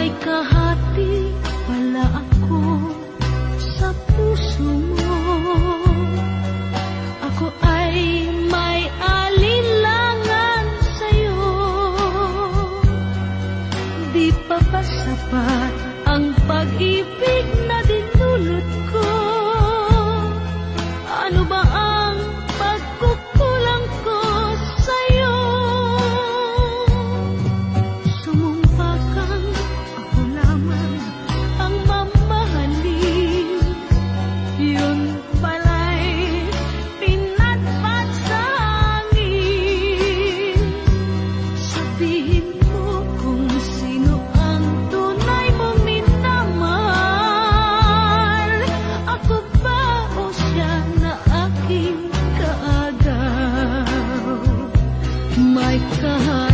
Like a heart. कहा